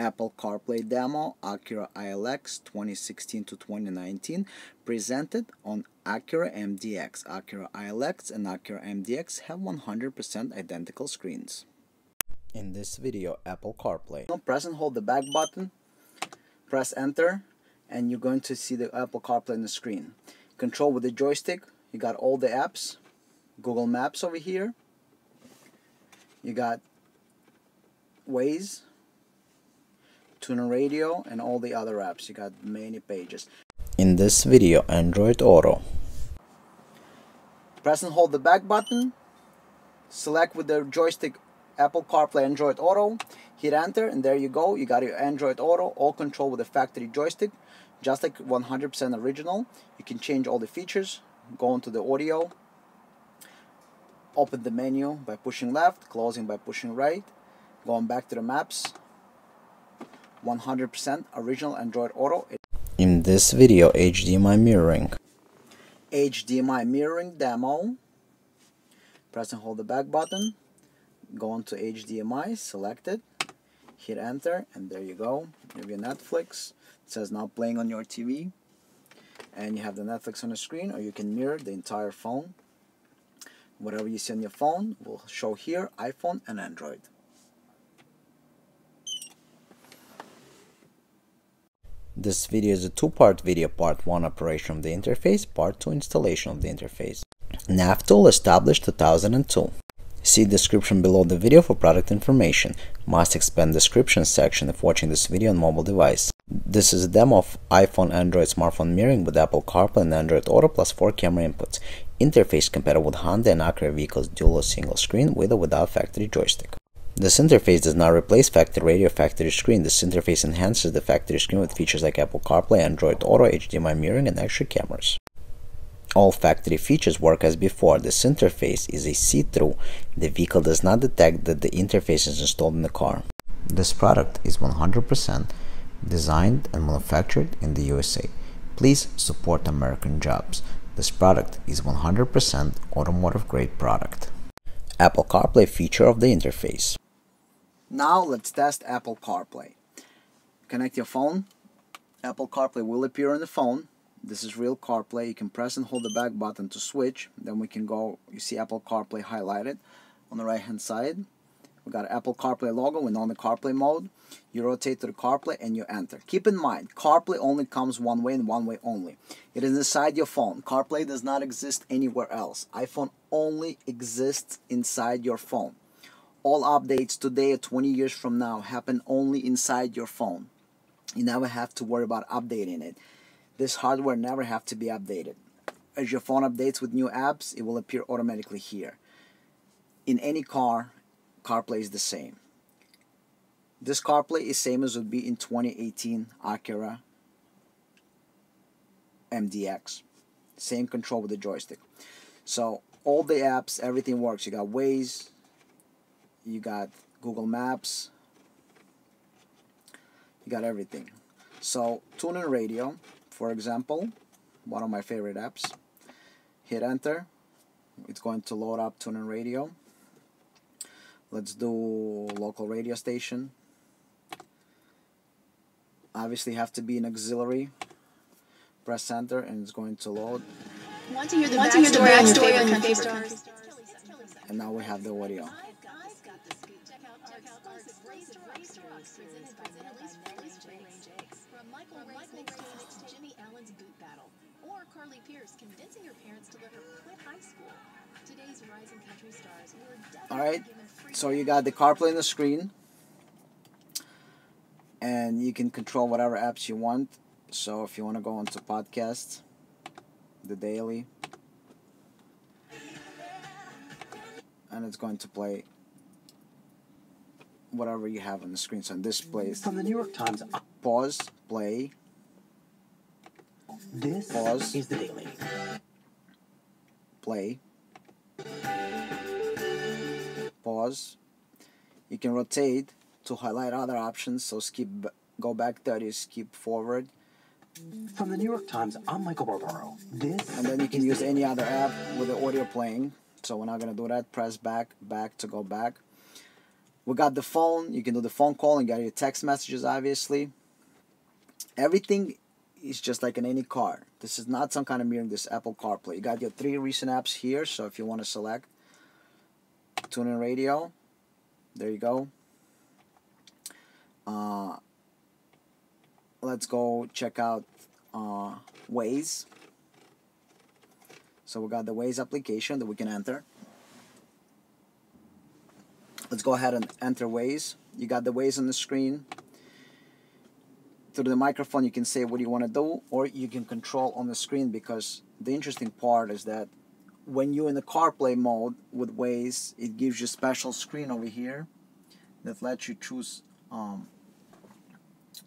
Apple CarPlay demo Acura ILX 2016 to 2019 presented on Acura MDX. Acura ILX and Acura MDX have 100% identical screens. In this video, Apple CarPlay. Press and hold the back button, press enter, and you're going to see the Apple CarPlay on the screen. Control with the joystick, you got all the apps, Google Maps over here, you got Waze, TuneIn Radio, and all the other apps. You got many pages. In this video, Android Auto. Press and hold the back button. Select with the joystick Apple CarPlay Android Auto. Hit enter and there you go. You got your Android Auto, all control with the factory joystick. Just like 100% original. You can change all the features. Go into the audio. Open the menu by pushing left, closing by pushing right. Going back to the maps, 100% original Android Auto. In this video, HDMI mirroring. HDMI mirroring demo. Press and hold the back button. Go into HDMI, select it, hit enter, and there you go. Maybe Netflix. It says now playing on your TV. And you have the Netflix on the screen, or you can mirror the entire phone. Whatever you see on your phone will show here, iPhone and Android. This video is a two-part video, part 1 operation of the interface, part 2 installation of the interface. NavTool established 2002. See description below the video for product information. Must expand description section if watching this video on mobile device. This is a demo of iPhone Android smartphone mirroring with Apple CarPlay and Android Auto plus 4 camera inputs. Interface compatible with Honda and Acura vehicles dual or single screen with or without factory joystick. This interface does not replace factory radio factory screen. This interface enhances the factory screen with features like Apple CarPlay, Android Auto, HDMI mirroring, and extra cameras. All factory features work as before. This interface is a see-through. The vehicle does not detect that the interface is installed in the car. This product is 100% designed and manufactured in the USA. Please support American jobs. This product is 100% automotive grade product. Apple CarPlay feature of the interface. Now let's test Apple CarPlay. Connect your phone. Apple CarPlay will appear on the phone. This is real CarPlay. You can press and hold the back button to switch. Then we can go, you see Apple CarPlay highlighted on the right hand side. We got Apple CarPlay logo and on the CarPlay mode. You rotate to the CarPlay and you enter. Keep in mind, CarPlay only comes one way and one way only. It is inside your phone. CarPlay does not exist anywhere else. iPhone only exists inside your phone all updates today or 20 years from now happen only inside your phone. You never have to worry about updating it. This hardware never have to be updated. As your phone updates with new apps, it will appear automatically here. In any car, CarPlay is the same. This CarPlay is same as would be in 2018 Acura MDX. Same control with the joystick. So all the apps, everything works. You got Waze, you got Google Maps, you got everything. So TuneIn Radio, for example, one of my favorite apps. Hit enter. It's going to load up TuneIn Radio. Let's do local radio station. Obviously have to be an auxiliary. Press enter and it's going to load. Want to hear the backstory on your favorite country And now we have the audio. From Michael Michael to Jimmy Allen's boot battle, or Carly Pearce convincing her parents to let her quit high school. Today's rising country stars were definitely Alright, given free so you got the CarPlay on the screen. And you can control whatever apps you want. So if you want to go onto podcasts, the daily, and it's going to play whatever you have on the screen. So in this place, From the New York Times, uh, pause, play, this Pause. is the Daily. play, pause. You can rotate to highlight other options. So skip, go back 30, skip forward, From the New York Times, I'm Michael Barbaro. This and then you can use any other app with the audio playing. So we're not gonna do that. Press back, back to go back. We got the phone. You can do the phone call and get your text messages, obviously. Everything is just like in any car. This is not some kind of mirroring this Apple CarPlay. You got your three recent apps here. So if you want to select TuneIn Radio, there you go. Uh, let's go check out uh, Waze. So we got the Waze application that we can enter. Let's go ahead and enter Waze. You got the Waze on the screen. Through the microphone, you can say what you want to do, or you can control on the screen because the interesting part is that when you're in the CarPlay mode with Waze, it gives you a special screen over here that lets you choose. Um,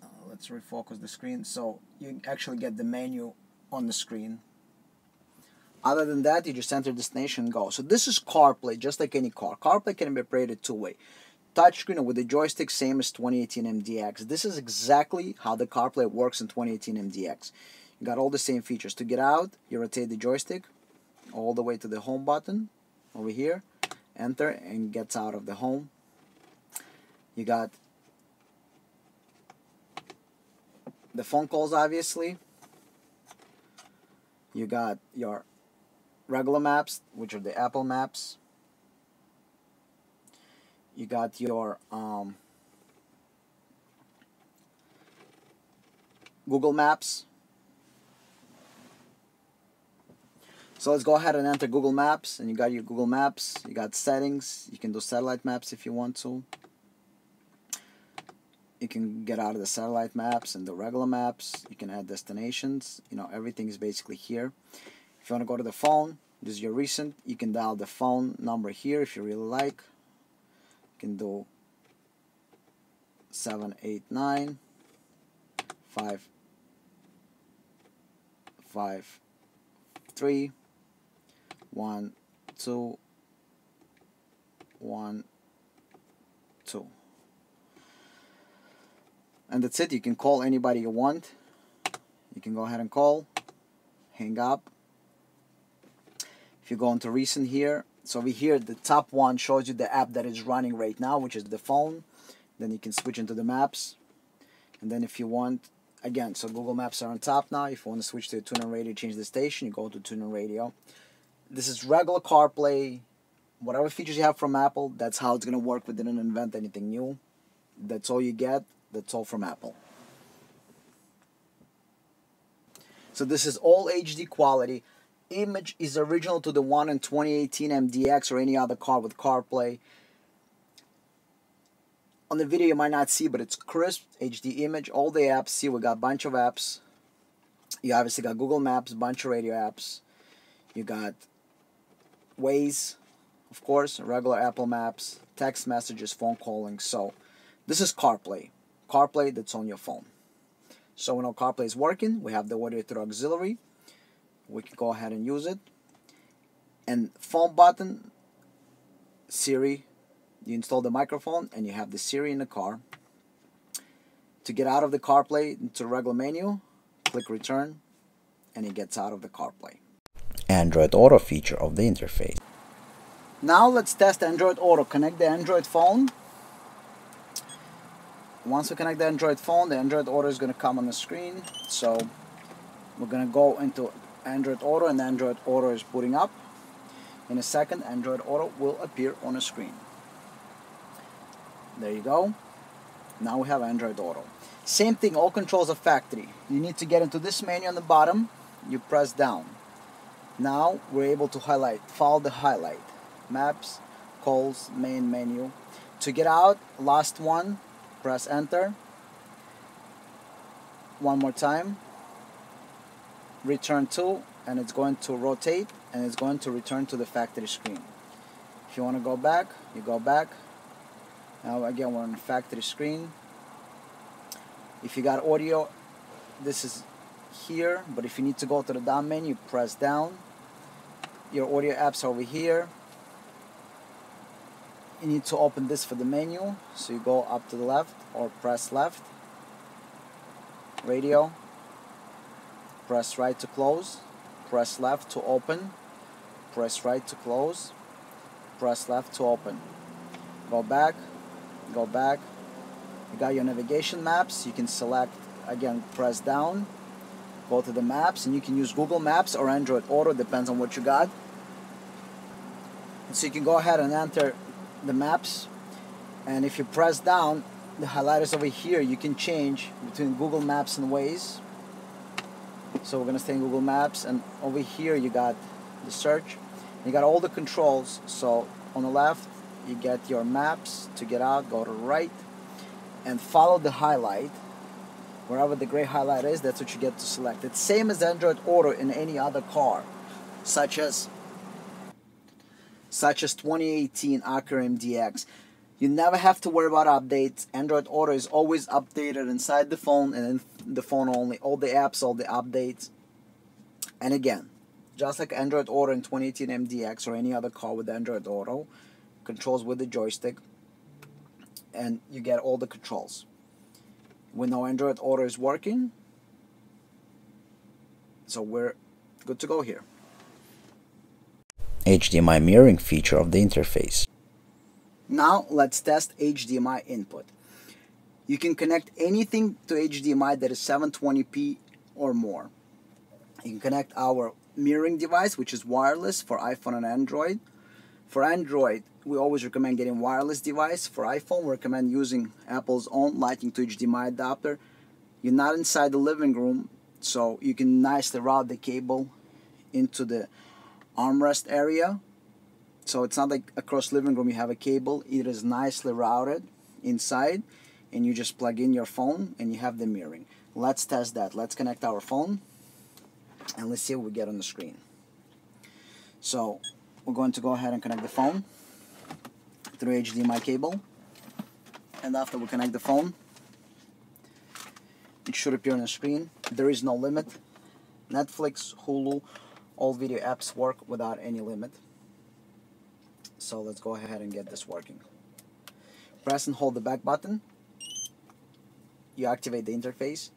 uh, let's refocus the screen so you actually get the menu on the screen other than that, you just enter destination and go. So this is CarPlay, just like any car. CarPlay can be operated two-way. Touchscreen with the joystick, same as 2018 MDX. This is exactly how the CarPlay works in 2018 MDX. You got all the same features. To get out, you rotate the joystick all the way to the home button over here. Enter and gets out of the home. You got the phone calls, obviously. You got your regular maps, which are the Apple maps. You got your um, Google Maps. So let's go ahead and enter Google Maps, and you got your Google Maps. You got settings. You can do satellite maps if you want to. You can get out of the satellite maps and the regular maps. You can add destinations. You know, everything is basically here. If you want to go to the phone, this is your recent. You can dial the phone number here if you really like. You can do 789 5 5 3 1 2 1 2 and that's it you can call anybody you want you can go ahead and call hang up if you go into recent here so over here the top one shows you the app that is running right now which is the phone. Then you can switch into the maps. And then if you want again so Google Maps are on top now. If you want to switch to TuneIn Radio change the station you go to TuneIn Radio. This is regular CarPlay. Whatever features you have from Apple that's how it's going to work. We didn't invent anything new. That's all you get. That's all from Apple. So this is all HD quality image is original to the one in 2018 MDX or any other car with CarPlay. On the video you might not see, but it's crisp HD image. All the apps, see we got a bunch of apps. You obviously got Google Maps, bunch of radio apps. You got Waze, of course, regular Apple Maps, text messages, phone calling. So this is CarPlay. CarPlay that's on your phone. So when our CarPlay is working, we have the audio through auxiliary we can go ahead and use it. And phone button Siri you install the microphone and you have the Siri in the car. To get out of the CarPlay into regular menu click return and it gets out of the CarPlay. Android Auto feature of the interface. Now let's test Android Auto. Connect the Android phone. Once we connect the Android phone the Android Auto is going to come on the screen. So we're going to go into Android Auto and Android Auto is booting up. In a second, Android Auto will appear on the screen. There you go. Now we have Android Auto. Same thing, all controls are factory. You need to get into this menu on the bottom. You press down. Now we're able to highlight, follow the highlight. Maps, calls, main menu. To get out, last one, press enter. One more time return to and it's going to rotate and it's going to return to the factory screen. If you want to go back, you go back. Now again we're on the factory screen. If you got audio, this is here, but if you need to go to the down menu, press down. Your audio apps over here. You need to open this for the menu, so you go up to the left or press left. Radio, press right to close press left to open press right to close press left to open go back go back. You got your navigation maps. You can select again, press down, go to the maps, and you can use Google Maps or Android Auto, depends on what you got. And so you can go ahead and enter the maps, and if you press down, the highlighters over here, you can change between Google Maps and Waze. So we're gonna stay in Google Maps, and over here you got the search. You got all the controls. So on the left, you get your maps to get out. Go to right, and follow the highlight. Wherever the gray highlight is, that's what you get to select. It's same as Android Auto in any other car, such as such as 2018 Acura MDX. You never have to worry about updates. Android Auto is always updated inside the phone and the phone only. All the apps, all the updates. And again, just like Android Auto in 2018 MDX or any other car with Android Auto, controls with the joystick, and you get all the controls. We know Android Auto is working, so we're good to go here. HDMI mirroring feature of the interface. Now let's test HDMI input. You can connect anything to HDMI that is 720p or more. You can connect our mirroring device, which is wireless for iPhone and Android. For Android, we always recommend getting wireless device. For iPhone, we recommend using Apple's own Lightning to HDMI adapter. You're not inside the living room, so you can nicely route the cable into the armrest area. So it's not like across living room you have a cable. It is nicely routed inside, and you just plug in your phone and you have the mirroring. Let's test that. Let's connect our phone and let's see what we get on the screen. So we're going to go ahead and connect the phone through HDMI cable and after we connect the phone it should appear on the screen there is no limit Netflix Hulu all video apps work without any limit so let's go ahead and get this working press and hold the back button you activate the interface.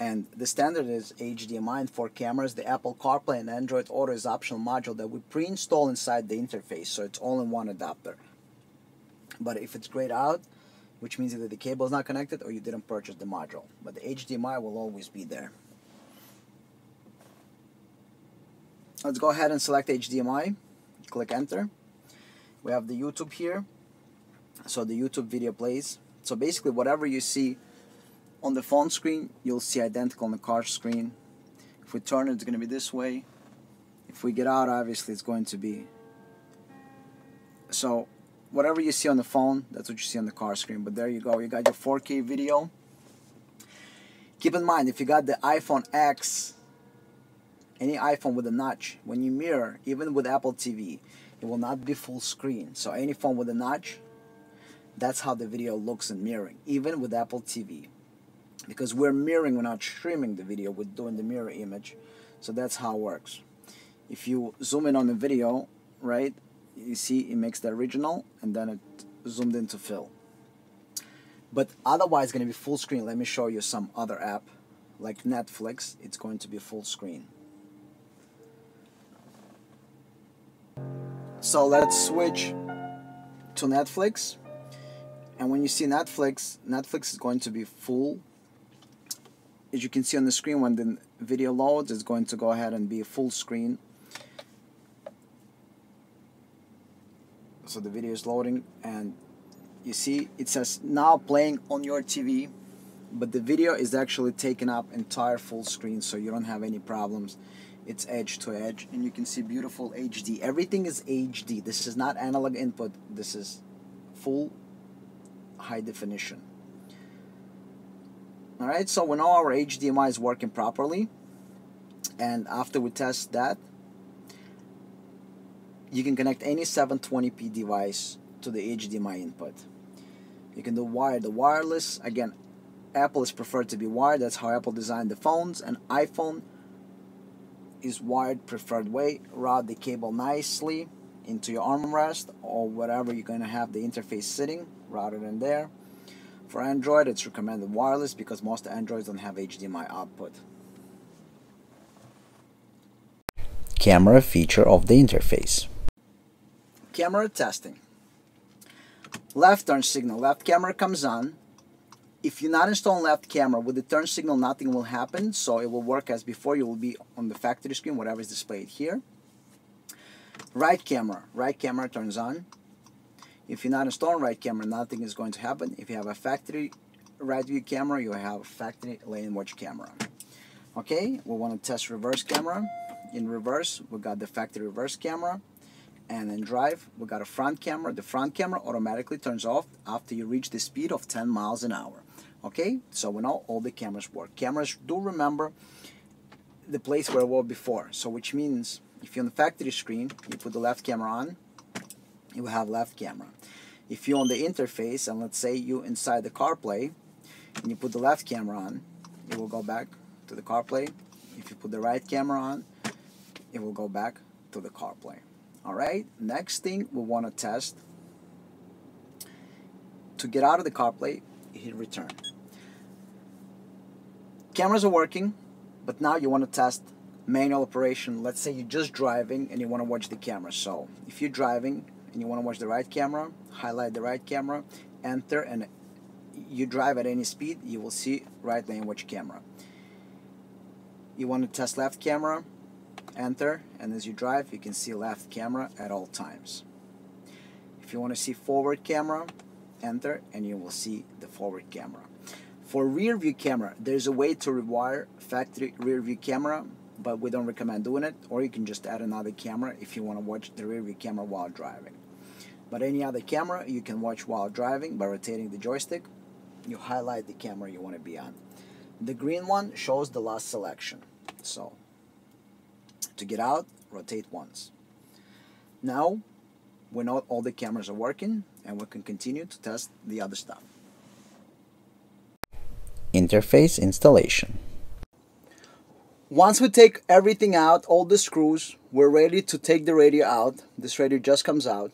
And the standard is HDMI and for cameras. The Apple CarPlay and Android Auto is optional module that we pre-install inside the interface so it's all in one adapter. But if it's grayed out which means either the cable is not connected or you didn't purchase the module. But the HDMI will always be there. Let's go ahead and select HDMI click enter. We have the YouTube here. So the YouTube video plays so basically whatever you see on the phone screen you'll see identical on the car screen. If we turn it it's going to be this way. If we get out obviously it's going to be so whatever you see on the phone that's what you see on the car screen. But there you go. You got your 4k video. Keep in mind if you got the iPhone X any iPhone with a notch when you mirror even with Apple TV it will not be full screen. So any phone with a notch that's how the video looks in mirroring even with Apple TV because we're mirroring, we're not streaming the video, we're doing the mirror image. So that's how it works. If you zoom in on the video, right, you see it makes the original and then it zoomed into fill. But otherwise it's going to be full screen. Let me show you some other app like Netflix. It's going to be full screen. So let's switch to Netflix. And when you see Netflix, Netflix is going to be full. As you can see on the screen when the video loads it's going to go ahead and be a full screen. So the video is loading and you see it says now playing on your TV but the video is actually taking up entire full screen so you don't have any problems. It's edge to edge and you can see beautiful HD everything is HD this is not analog input. This is full high definition Alright, so we know our HDMI is working properly. And after we test that, you can connect any 720p device to the HDMI input. You can do wired the wireless. Again, Apple is preferred to be wired. That's how Apple designed the phones. And iPhone is wired preferred way. Route the cable nicely into your armrest or whatever you're going to have the interface sitting. It in there. For Android, it's recommended wireless because most Androids don't have HDMI output. Camera feature of the interface. Camera testing. left turn signal, left camera comes on. If you're not installing left camera, with the turn signal nothing will happen, so it will work as before. You will be on the factory screen, whatever is displayed here. Right camera, right camera turns on. If you're not installing right camera, nothing is going to happen. If you have a factory right view camera, you have a factory lane watch camera. Okay, we want to test reverse camera. In reverse, we got the factory reverse camera. And in drive, we got a front camera. The front camera automatically turns off after you reach the speed of 10 miles an hour. Okay, so we know all the cameras work. Cameras do remember the place where it was before. So which means if you're on the factory screen, you put the left camera on, you have left camera. If you're on the interface, and let's say you inside the CarPlay, and you put the left camera on, it will go back to the CarPlay. If you put the right camera on, it will go back to the CarPlay. Alright, next thing we want to test. To get out of the CarPlay, hit return. Cameras are working, but now you want to test manual operation. Let's say you're just driving and you want to watch the camera. So if you're driving and you want to watch the right camera, highlight the right camera, enter, and you drive at any speed, you will see right lane watch camera. You want to test left camera, enter, and as you drive, you can see left camera at all times. If you want to see forward camera, enter, and you will see the forward camera. For rear view camera, there's a way to rewire factory rear view camera, but we don't recommend doing it, or you can just add another camera if you want to watch the rear view camera while driving. But any other camera you can watch while driving by rotating the joystick. You highlight the camera you want to be on. The green one shows the last selection. So, to get out, rotate once. Now, we know all the cameras are working and we can continue to test the other stuff. Interface installation. Once we take everything out, all the screws, we're ready to take the radio out. This radio just comes out.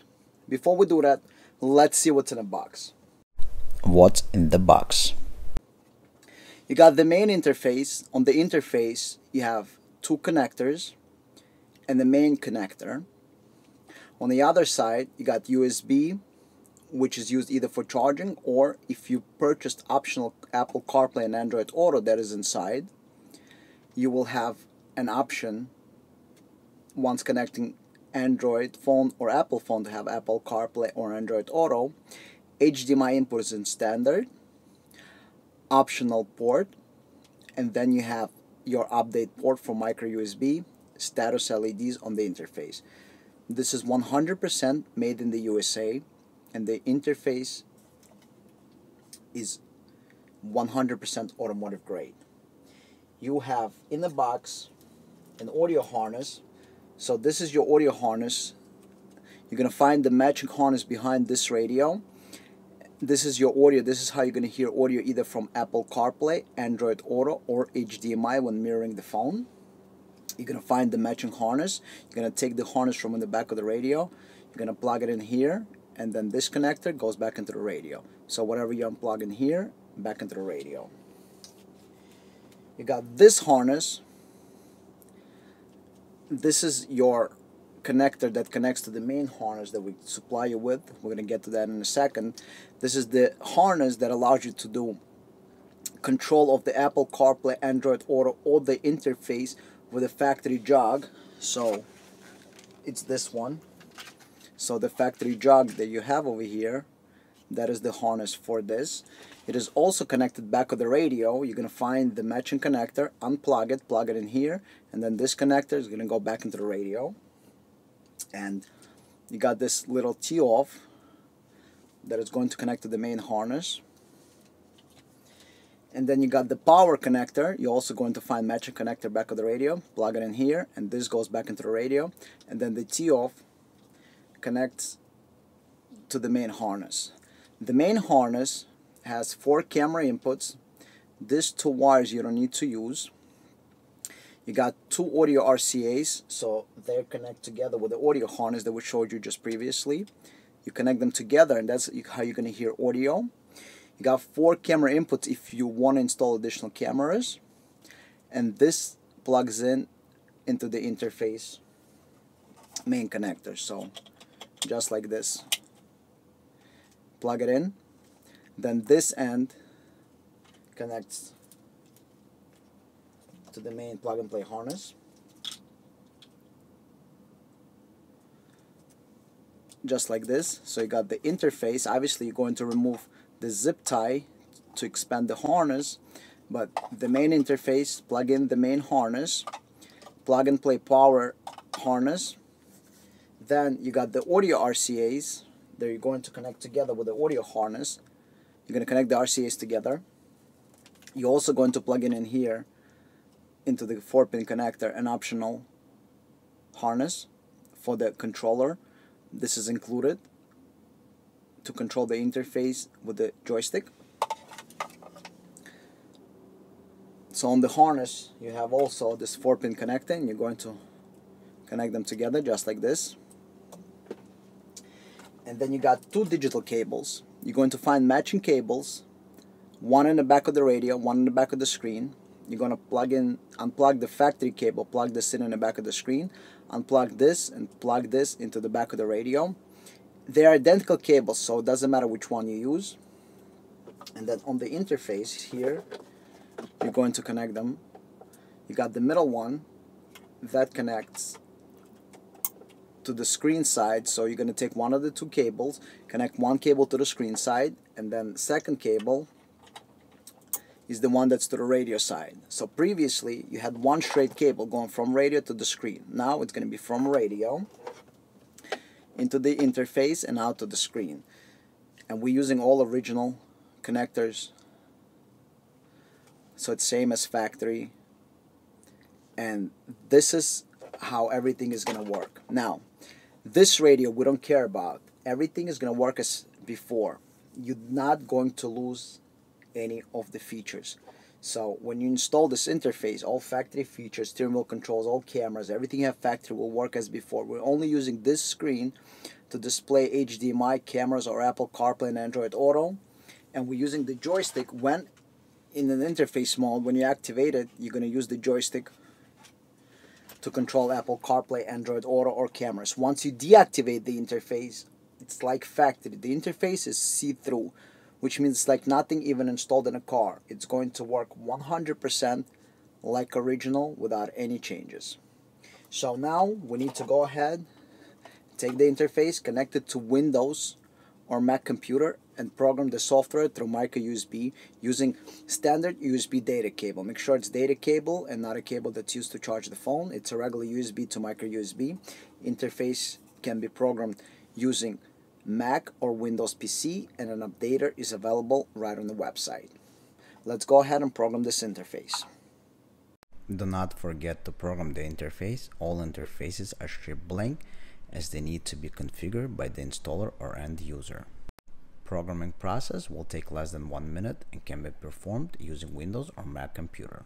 Before we do that, let's see what's in the box. What's in the box? You got the main interface. On the interface, you have two connectors and the main connector. On the other side, you got USB, which is used either for charging or if you purchased optional Apple CarPlay and Android Auto that is inside, you will have an option once connecting Android phone or Apple phone to have Apple CarPlay or Android Auto. HDMI input is in standard, optional port, and then you have your update port for micro USB, status LEDs on the interface. This is 100% made in the USA and the interface is 100% automotive grade. You have in the box an audio harness. So this is your audio harness. You're going to find the matching harness behind this radio. This is your audio. This is how you're going to hear audio either from Apple CarPlay, Android Auto, or HDMI when mirroring the phone. You're going to find the matching harness. You're going to take the harness from in the back of the radio. You're going to plug it in here and then this connector goes back into the radio. So whatever you unplug in here, back into the radio. You got this harness. This is your connector that connects to the main harness that we supply you with. We're going to get to that in a second. This is the harness that allows you to do control of the Apple CarPlay, Android Auto, or the interface with the factory jog. So it's this one. So the factory jog that you have over here, that is the harness for this. It is also connected back of the radio. You're going to find the matching connector, unplug it, plug it in here, and then this connector is going to go back into the radio. And you got this little T-off that is going to connect to the main harness. And then you got the power connector. You're also going to find matching connector back of the radio. Plug it in here, and this goes back into the radio. And then the T-off connects to the main harness. The main harness has four camera inputs. These two wires you don't need to use. You got two audio RCAs, so they're connect together with the audio harness that we showed you just previously. You connect them together, and that's how you're going to hear audio. You got four camera inputs if you want to install additional cameras. And this plugs in into the interface main connector. So just like this. Plug it in then this end connects to the main plug and play harness. Just like this so you got the interface. Obviously you're going to remove the zip tie to expand the harness but the main interface plug in the main harness plug and play power harness. Then you got the audio RCAs that you're going to connect together with the audio harness. You're going to connect the RCAs together. You're also going to plug in in here into the 4 pin connector an optional harness for the controller. This is included to control the interface with the joystick. So on the harness you have also this 4 pin connector and you're going to connect them together just like this and then you got two digital cables. You're going to find matching cables one in the back of the radio one in the back of the screen. You're going to plug in unplug the factory cable plug this in in the back of the screen unplug this and plug this into the back of the radio. They're identical cables so it doesn't matter which one you use. And then on the interface here you're going to connect them. You got the middle one that connects to the screen side so you're going to take one of the two cables connect one cable to the screen side and then second cable is the one that's to the radio side. So previously you had one straight cable going from radio to the screen. Now it's going to be from radio into the interface and out to the screen. And we're using all original connectors. So it's same as factory. And this is how everything is going to work. Now this radio we don't care about. Everything is going to work as before. You're not going to lose any of the features. So when you install this interface all factory features steering wheel controls all cameras everything you have factory will work as before. We're only using this screen to display HDMI cameras or Apple CarPlay and Android Auto. And we're using the joystick when in an interface mode, when you activate it, you're going to use the joystick to control Apple CarPlay, Android Auto, or cameras. Once you deactivate the interface, it's like factory. The interface is see-through, which means it's like nothing even installed in a car. It's going to work 100% like original without any changes. So now we need to go ahead, take the interface, connect it to Windows or Mac computer and program the software through micro USB using standard USB data cable. Make sure it's data cable and not a cable that's used to charge the phone. It's a regular USB to micro USB. Interface can be programmed using Mac or Windows PC and an updater is available right on the website. Let's go ahead and program this interface. Do not forget to program the interface. All interfaces are shipped blank as they need to be configured by the installer or end user. Programming process will take less than one minute and can be performed using Windows or Mac computer.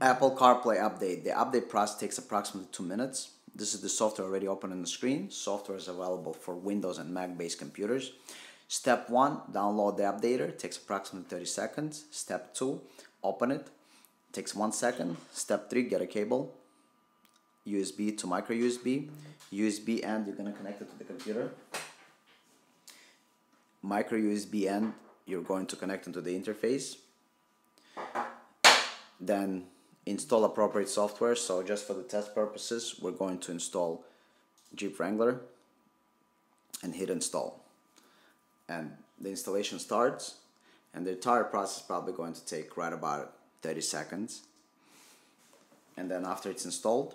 Apple CarPlay update. The update process takes approximately two minutes. This is the software already open on the screen. Software is available for Windows and Mac based computers. Step 1, download the updater. It takes approximately 30 seconds. Step 2, open it. it takes 1 second. Step 3, get a cable. USB to micro USB. USB end, you're going to connect it to the computer. Micro USB end, you're going to connect into the interface. Then install appropriate software. So just for the test purposes, we're going to install Jeep Wrangler and hit install. And the installation starts and the entire process is probably going to take right about 30 seconds. And then after it's installed,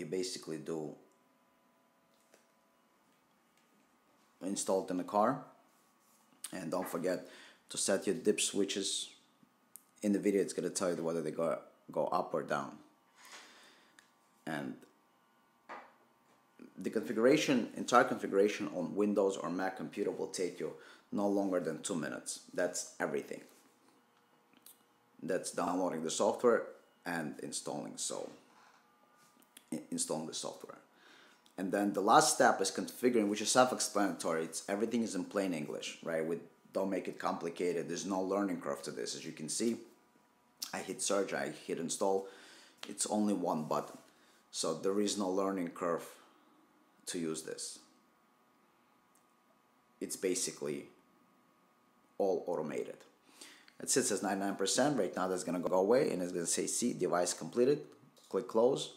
you basically do install it in the car. And don't forget to set your dip switches. In the video it's going to tell you whether they go go up or down. And the configuration entire configuration on Windows or Mac computer will take you no longer than two minutes. That's everything. That's downloading the software and installing. So installing the software and then the last step is configuring which is self-explanatory it's everything is in plain English right we don't make it complicated there's no learning curve to this as you can see I hit search I hit install it's only one button so there is no learning curve to use this it's basically all automated. It sits as 99%. Right now that's going to go away and it's going to say see device completed. Click close.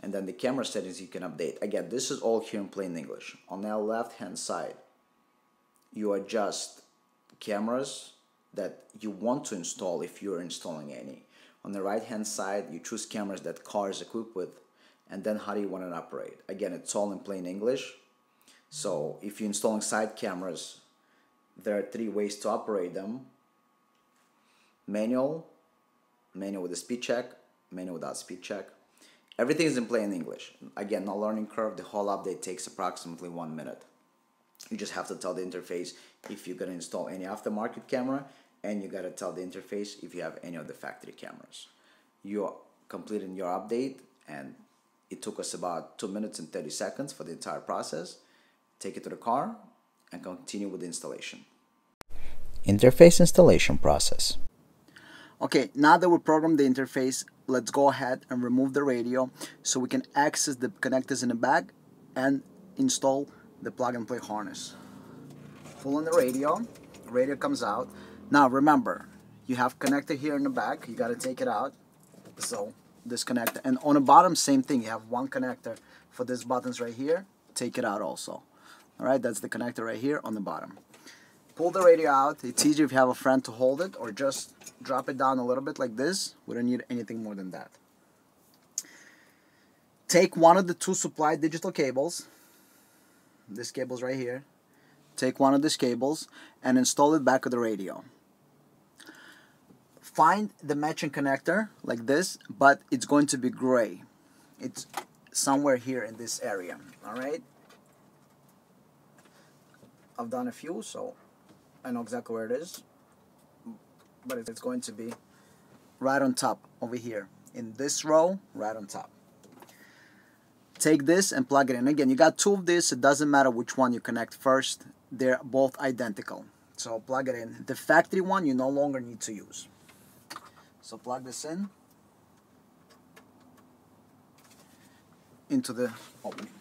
And then the camera settings you can update. Again, this is all here in plain English. On the left hand side, you adjust cameras that you want to install if you're installing any. On the right hand side, you choose cameras that car is equipped with and then how do you want to operate. Again, it's all in plain English. So if you're installing side cameras, there are three ways to operate them. Manual, manual with a speed check, manual without speed check. Everything is in plain English. Again, no learning curve. The whole update takes approximately one minute. You just have to tell the interface if you're going to install any aftermarket camera and you got to tell the interface if you have any of the factory cameras. You're completing your update and it took us about 2 minutes and 30 seconds for the entire process. Take it to the car and continue with the installation. Interface installation process. Okay, now that we programmed the interface, let's go ahead and remove the radio so we can access the connectors in the back and install the plug and play harness. Pull on the radio, radio comes out. Now remember, you have connector here in the back, you gotta take it out. So this connector, and on the bottom, same thing, you have one connector for these buttons right here, take it out also. All right, that's the connector right here on the bottom. Pull the radio out, it's easier if you have a friend to hold it or just drop it down a little bit like this. We don't need anything more than that. Take one of the two supplied digital cables, this cable's right here, take one of these cables and install it back of the radio. Find the matching connector like this, but it's going to be gray. It's somewhere here in this area, all right? I've done a few, so I know exactly where it is, but it's going to be right on top over here in this row, right on top. Take this and plug it in. Again, you got two of this. It doesn't matter which one you connect first. They're both identical. So plug it in. The factory one you no longer need to use. So plug this in into the opening.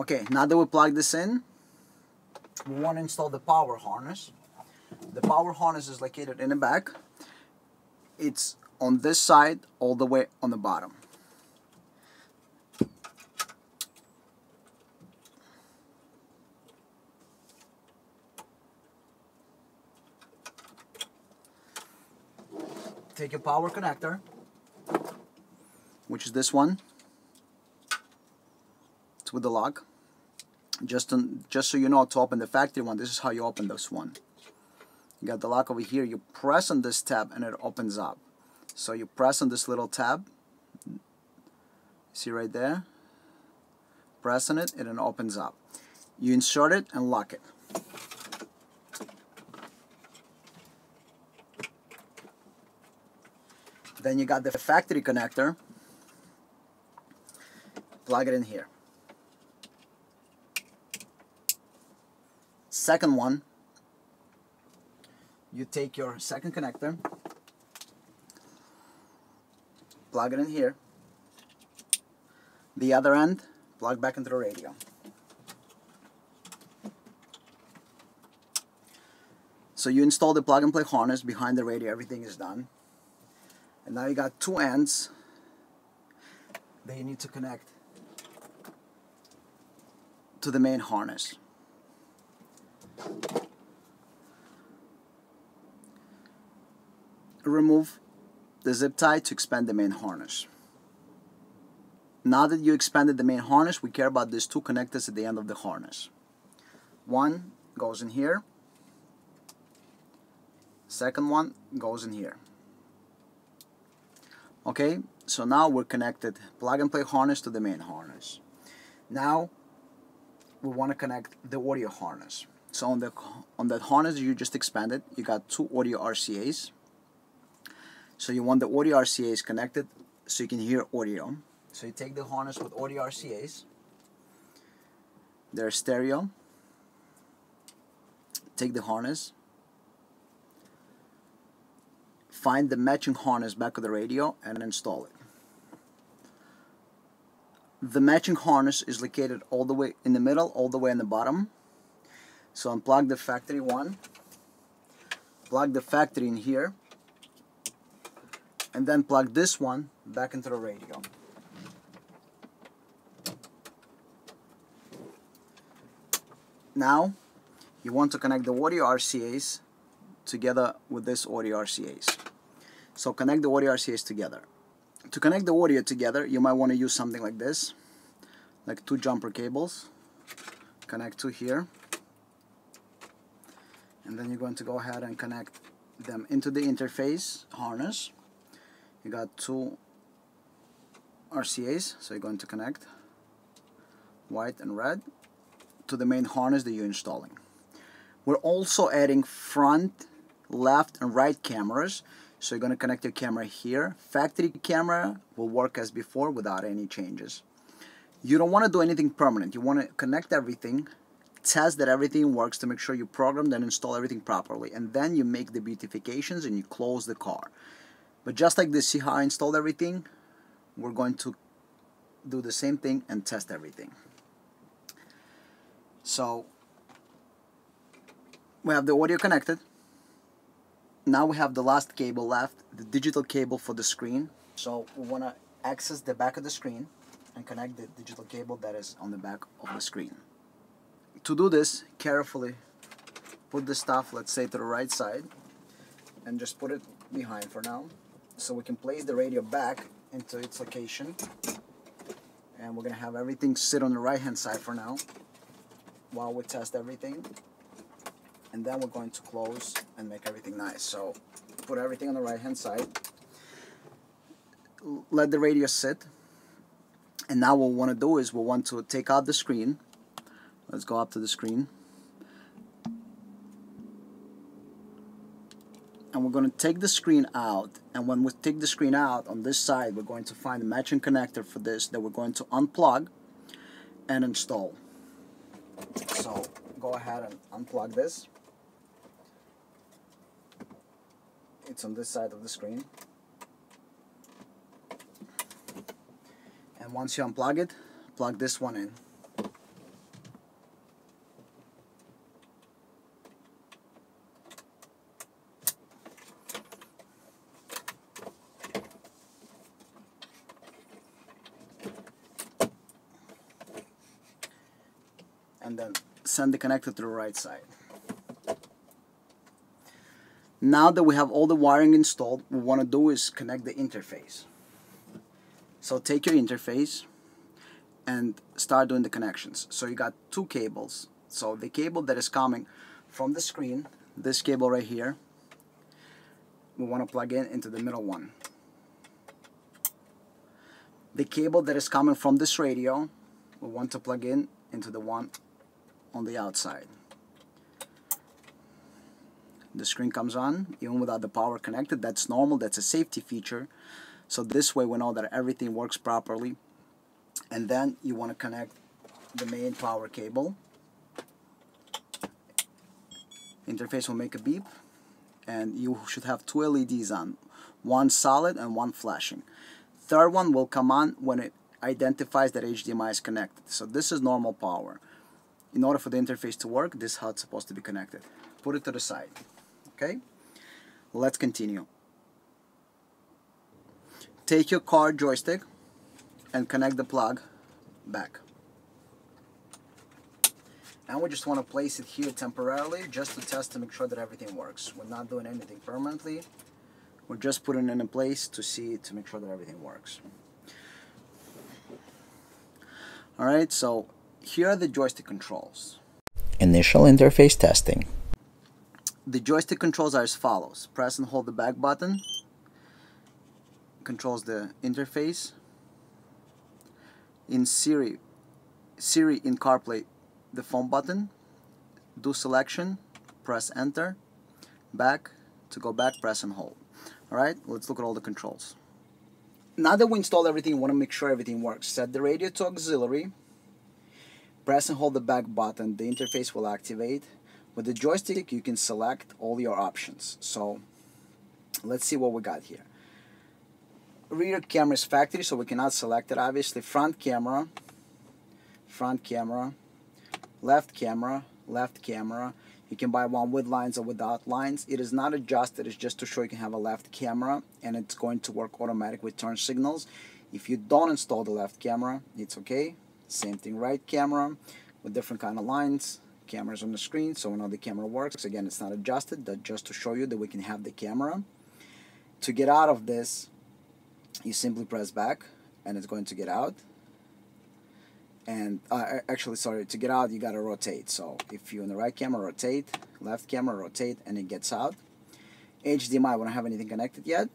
Okay, now that we plug this in, we want to install the power harness. The power harness is located in the back. It's on this side all the way on the bottom. Take your power connector, which is this one. It's with the lock just on, just so you know to open the factory one this is how you open this one. You got the lock over here you press on this tab and it opens up. So you press on this little tab. See right there? Press on it and it opens up. You insert it and lock it. Then you got the factory connector. Plug it in here second one, you take your second connector, plug it in here, the other end, plug back into the radio. So you install the plug and play harness behind the radio, everything is done. And now you got two ends that you need to connect to the main harness. Remove the zip tie to expand the main harness. Now that you expanded the main harness, we care about these two connectors at the end of the harness. One goes in here. Second one goes in here. Okay, so now we're connected plug and play harness to the main harness. Now we want to connect the audio harness. So on the on that harness you just expanded, you got two audio RCA's. So you want the audio RCA's connected so you can hear audio. So you take the harness with audio RCA's. They're stereo. Take the harness. find the matching harness back of the radio and install it. The matching harness is located all the way in the middle, all the way in the bottom. So unplug the factory one, plug the factory in here, and then plug this one back into the radio. Now, you want to connect the audio RCAs together with this audio RCAs. So connect the audio RCAs together. To connect the audio together, you might want to use something like this, like two jumper cables. Connect to here. And then you're going to go ahead and connect them into the interface harness. You got two RCAs, so you're going to connect white and red to the main harness that you're installing. We're also adding front, left, and right cameras. So you're going to connect your camera here. Factory camera will work as before without any changes. You don't want to do anything permanent. You want to connect everything, test that everything works to make sure you program and install everything properly. And then you make the beautifications and you close the car. But just like this, see how I installed everything? We're going to do the same thing and test everything. So we have the audio connected. Now we have the last cable left, the digital cable for the screen. So we want to access the back of the screen and connect the digital cable that is on the back of the screen. To do this, carefully put the stuff, let's say to the right side, and just put it behind for now. So we can place the radio back into its location. And we're gonna have everything sit on the right hand side for now while we test everything and then we're going to close and make everything nice so put everything on the right hand side let the radio sit and now what we want to do is we want to take out the screen let's go up to the screen and we're going to take the screen out and when we take the screen out on this side we're going to find the matching connector for this that we're going to unplug and install so go ahead and unplug this. It's on this side of the screen. And once you unplug it, plug this one in. And then send the connector to the right side. Now that we have all the wiring installed, what we want to do is connect the interface. So take your interface and start doing the connections. So you got two cables. So the cable that is coming from the screen, this cable right here, we want to plug in into the middle one. The cable that is coming from this radio, we want to plug in into the one on the outside. The screen comes on even without the power connected. That's normal. That's a safety feature. So this way we know that everything works properly. And then you want to connect the main power cable. Interface will make a beep and you should have two LEDs on. One solid and one flashing. Third one will come on when it identifies that HDMI is connected. So this is normal power in order for the interface to work, this it's supposed to be connected. Put it to the side. Okay? Let's continue. Take your car joystick and connect the plug back. And we just want to place it here temporarily just to test to make sure that everything works. We're not doing anything permanently. We're just putting it in place to see to make sure that everything works. Alright, so here are the joystick controls. Initial interface testing. The joystick controls are as follows. Press and hold the back button. Controls the interface. In Siri, Siri in CarPlay, the phone button. Do selection, press enter. Back, to go back, press and hold. Alright, let's look at all the controls. Now that we installed everything, we want to make sure everything works. Set the radio to auxiliary Press and hold the back button, the interface will activate. With the joystick, you can select all your options. So, let's see what we got here. Rear camera is factory so we cannot select it obviously. Front camera front camera left camera left camera. You can buy one with lines or without lines. It is not adjusted it's just to show you can have a left camera and it's going to work automatic with turn signals. If you don't install the left camera it's okay same thing right camera with different kind of lines cameras on the screen so we know the camera works again it's not adjusted that just to show you that we can have the camera. To get out of this you simply press back and it's going to get out. And uh, actually sorry to get out you got to rotate so if you're in the right camera rotate left camera rotate and it gets out. HDMI we don't have anything connected yet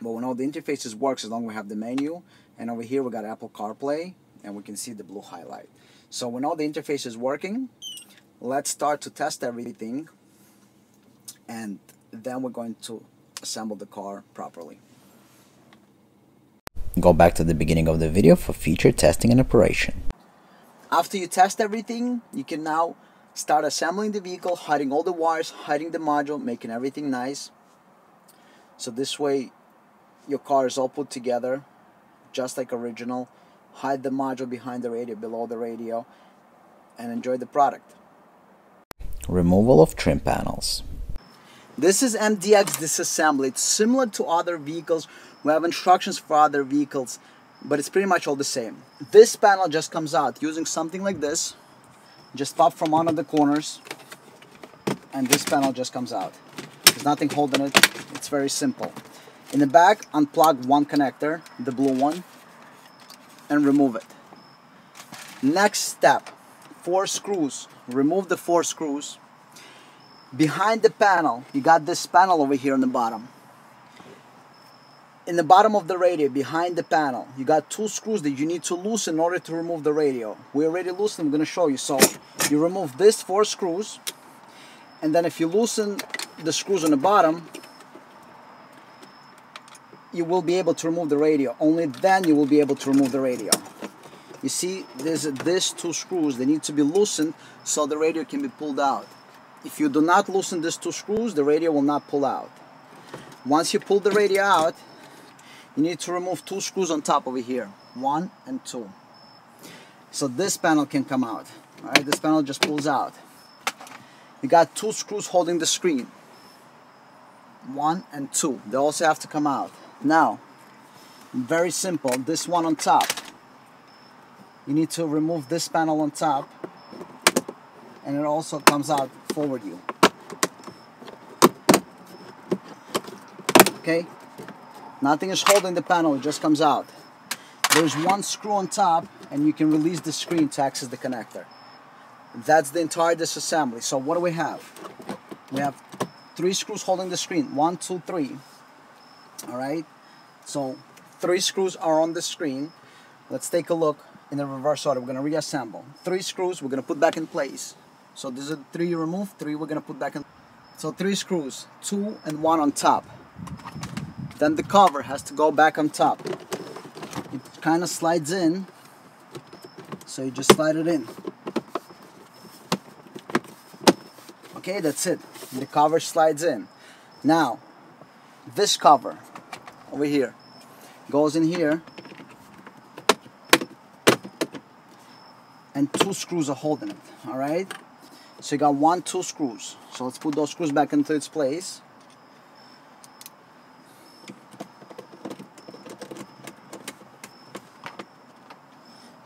but we know the interfaces works as long as we have the menu and over here we got Apple CarPlay and we can see the blue highlight so when all the interface is working let's start to test everything and then we're going to assemble the car properly Go back to the beginning of the video for feature testing and operation. After you test everything, you can now start assembling the vehicle, hiding all the wires, hiding the module, making everything nice. So this way your car is all put together just like original. Hide the module behind the radio, below the radio, and enjoy the product. Removal of trim panels. This is MDX disassembly. It's similar to other vehicles we have instructions for other vehicles, but it's pretty much all the same. This panel just comes out using something like this. Just pop from one of the corners, and this panel just comes out. There's nothing holding it. It's very simple. In the back, unplug one connector, the blue one, and remove it. Next step, four screws. Remove the four screws. Behind the panel, you got this panel over here on the bottom in the bottom of the radio behind the panel you got two screws that you need to loosen in order to remove the radio we already loosened I'm going to show you so you remove this four screws and then if you loosen the screws on the bottom you will be able to remove the radio. Only then you will be able to remove the radio. You see there's these two screws they need to be loosened so the radio can be pulled out. If you do not loosen these two screws the radio will not pull out. Once you pull the radio out you need to remove two screws on top over here one and two. So this panel can come out. All right this panel just pulls out. You got two screws holding the screen one and two. They also have to come out now very simple this one on top you need to remove this panel on top and it also comes out forward you okay Nothing is holding the panel, it just comes out. There's one screw on top and you can release the screen to access the connector. That's the entire disassembly. So what do we have? We have three screws holding the screen. One, two, three. All right. So three screws are on the screen. Let's take a look in the reverse order. We're to reassemble. Three screws we're to put back in place. So these are three you remove, three we're to put back in. So three screws, two and one on top. Then the cover has to go back on top. It kind of slides in, so you just slide it in. Okay, that's it. The cover slides in. Now, this cover over here. Goes in here. And two screws are holding it all right? So you got one two screws. So let's put those screws back into its place.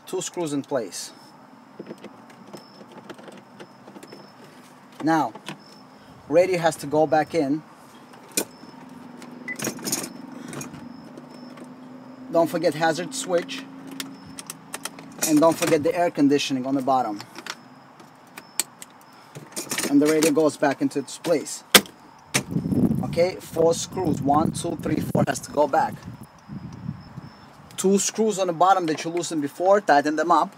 Two screws in place. Now, radio has to go back in. Don't forget hazard switch. And don't forget the air conditioning on the bottom. And the radio goes back into its place. Okay, four screws. One, two, three, four has to go back two screws on the bottom that you loosened before, tighten them up.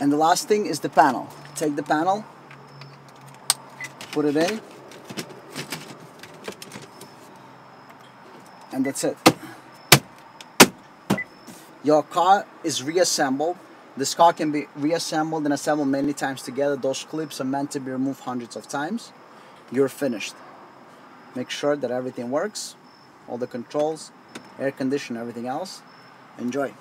And the last thing is the panel. Take the panel, put it in, and that's it. Your car is reassembled. This car can be reassembled and assembled many times together. Those clips are meant to be removed hundreds of times. You're finished. make sure that everything works, all the controls, air condition, everything else. Enjoy.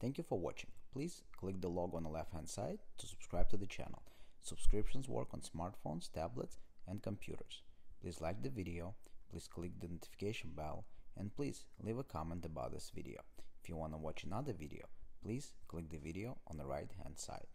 Thank you for watching. Please click the logo on the left hand side to subscribe to the channel. Subscriptions work on smartphones, tablets, and computers. Please like the video, please click the notification bell, and please leave a comment about this video. If you want to watch another video, please click the video on the right hand side.